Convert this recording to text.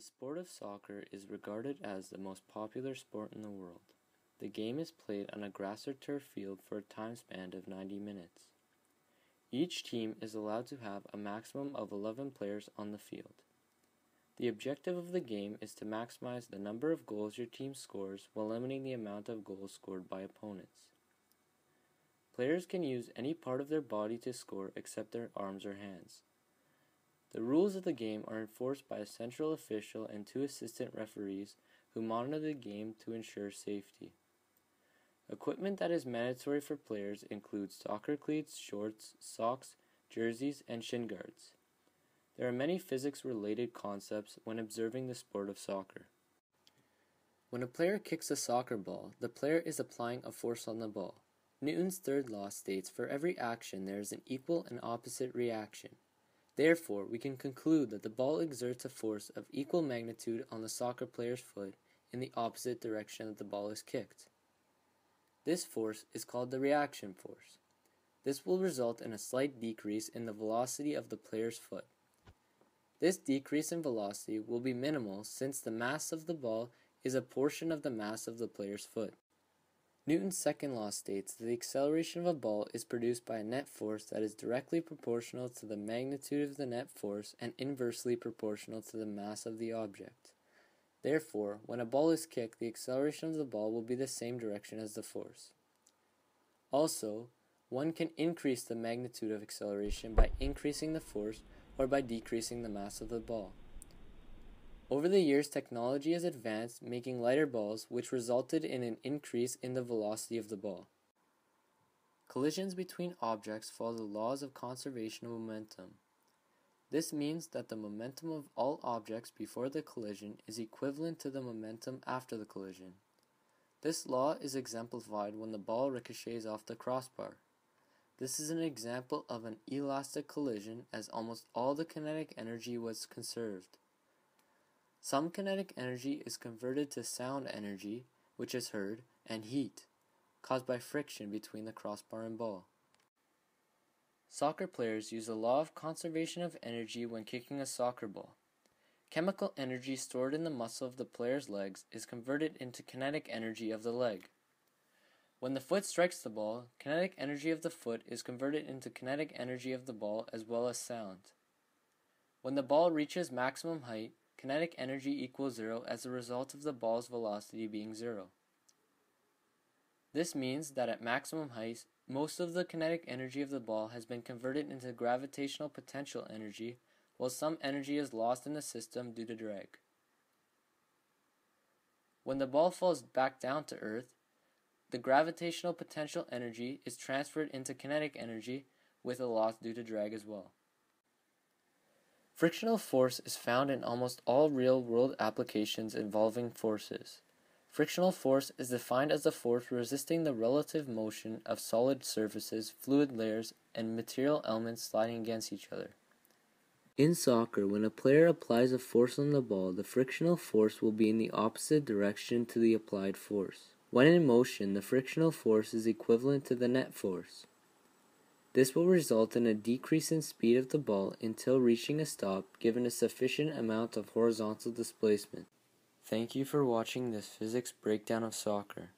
The sport of soccer is regarded as the most popular sport in the world. The game is played on a grass or turf field for a time span of 90 minutes. Each team is allowed to have a maximum of 11 players on the field. The objective of the game is to maximize the number of goals your team scores while limiting the amount of goals scored by opponents. Players can use any part of their body to score except their arms or hands. The rules of the game are enforced by a central official and two assistant referees who monitor the game to ensure safety. Equipment that is mandatory for players includes soccer cleats, shorts, socks, jerseys, and shin guards. There are many physics related concepts when observing the sport of soccer. When a player kicks a soccer ball, the player is applying a force on the ball. Newton's third law states for every action there is an equal and opposite reaction. Therefore, we can conclude that the ball exerts a force of equal magnitude on the soccer player's foot in the opposite direction that the ball is kicked. This force is called the reaction force. This will result in a slight decrease in the velocity of the player's foot. This decrease in velocity will be minimal since the mass of the ball is a portion of the mass of the player's foot. Newton's second law states that the acceleration of a ball is produced by a net force that is directly proportional to the magnitude of the net force and inversely proportional to the mass of the object. Therefore, when a ball is kicked, the acceleration of the ball will be the same direction as the force. Also, one can increase the magnitude of acceleration by increasing the force or by decreasing the mass of the ball. Over the years, technology has advanced, making lighter balls, which resulted in an increase in the velocity of the ball. Collisions between objects follow the laws of conservation of momentum. This means that the momentum of all objects before the collision is equivalent to the momentum after the collision. This law is exemplified when the ball ricochets off the crossbar. This is an example of an elastic collision as almost all the kinetic energy was conserved. Some kinetic energy is converted to sound energy, which is heard, and heat, caused by friction between the crossbar and ball. Soccer players use the law of conservation of energy when kicking a soccer ball. Chemical energy stored in the muscle of the player's legs is converted into kinetic energy of the leg. When the foot strikes the ball, kinetic energy of the foot is converted into kinetic energy of the ball as well as sound. When the ball reaches maximum height, kinetic energy equals zero as a result of the ball's velocity being zero. This means that at maximum height, most of the kinetic energy of the ball has been converted into gravitational potential energy, while some energy is lost in the system due to drag. When the ball falls back down to Earth, the gravitational potential energy is transferred into kinetic energy with a loss due to drag as well. Frictional force is found in almost all real-world applications involving forces. Frictional force is defined as the force resisting the relative motion of solid surfaces, fluid layers, and material elements sliding against each other. In soccer, when a player applies a force on the ball, the frictional force will be in the opposite direction to the applied force. When in motion, the frictional force is equivalent to the net force. This will result in a decrease in speed of the ball until reaching a stop given a sufficient amount of horizontal displacement. Thank you for watching this physics breakdown of soccer.